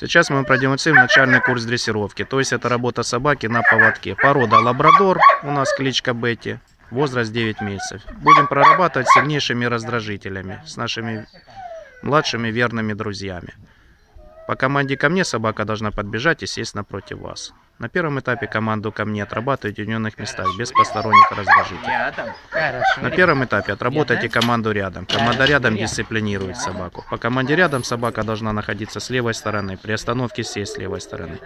Сейчас мы продемонстрируем начальный курс дрессировки. То есть это работа собаки на поводке. Порода лабрадор, у нас кличка Бетти, возраст 9 месяцев. Будем прорабатывать сильнейшими раздражителями с нашими младшими верными друзьями. По команде ко мне собака должна подбежать и сесть напротив вас. На первом этапе команду ко мне отрабатывайте в уединенных местах, без посторонних раздражителей. На первом этапе отработайте команду рядом. Команда рядом дисциплинирует собаку. По команде рядом собака должна находиться с левой стороны, при остановке сесть с левой стороны.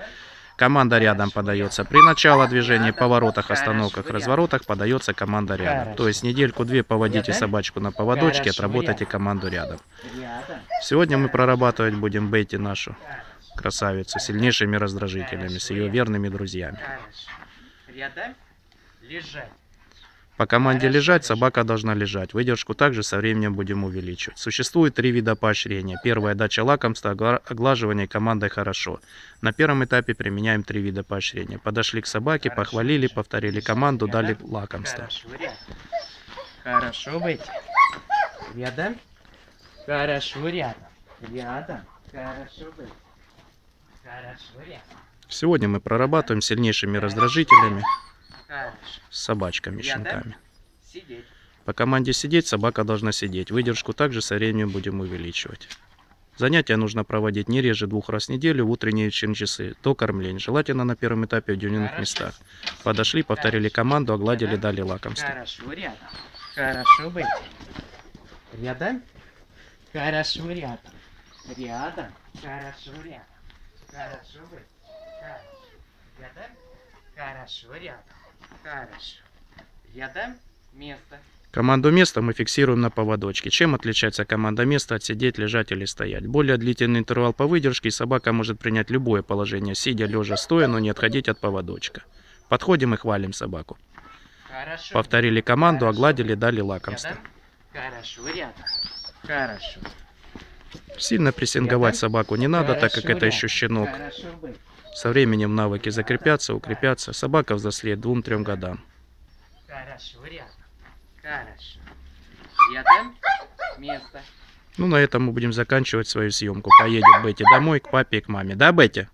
Команда рядом подается. При начале движения, поворотах, остановках, разворотах подается команда рядом. То есть недельку-две поводите собачку на поводочке, отработайте команду рядом. Сегодня мы прорабатывать будем Бетти нашу красавицу сильнейшими раздражителями, с ее верными друзьями. Рядом. Лежать. По команде лежать собака должна лежать. Выдержку также со временем будем увеличивать. Существует три вида поощрения. Первая дача лакомства, огла- оглаживание командой хорошо. На первом этапе применяем три вида поощрения. Подошли к собаке, похвалили, повторили команду, дали лакомство. Хорошо. Быть. Рядом. Хорошо. Рядом. Рядом. Хорошо быть. Хорошо. Рядом. Сегодня мы прорабатываем сильнейшими раздражителями. С собачками, щенками. По команде сидеть собака должна сидеть. Выдержку также со временем будем увеличивать. Занятия нужно проводить не реже двух раз в неделю в утренние часы до кормления. Желательно на первом этапе в Хорошо. местах. Подошли, повторили команду, огладили, дали лакомство. Хорошо. Рядом. Хорошо быть. Рядом. Хорошо. Рядом. Рядом. Хорошо. Рядом. Хорошо быть. Хорошо. Рядом. Хорошо. Рядом. Хорошо. Место. Команду места мы фиксируем на поводочке. Чем отличается команда места от сидеть, лежать или стоять? Более длительный интервал по выдержке, и собака может принять любое положение, сидя, лежа, стоя, но не отходить от поводочка. Подходим и хвалим собаку. Хорошо. Повторили команду, огладили, дали лакомство. Хорошо. Рядом. Хорошо. Сильно прессинговать собаку не надо, так как Хорошо, это еще щенок. Хорошо быть. Со временем навыки закрепятся, укрепятся. Собака взрослеет двум-трем годам. Хорошо. Рядом. Хорошо. Рядом. Место. Ну, на этом мы будем заканчивать свою съемку. Поедет Бетти домой к папе и к маме. Да, Бетти?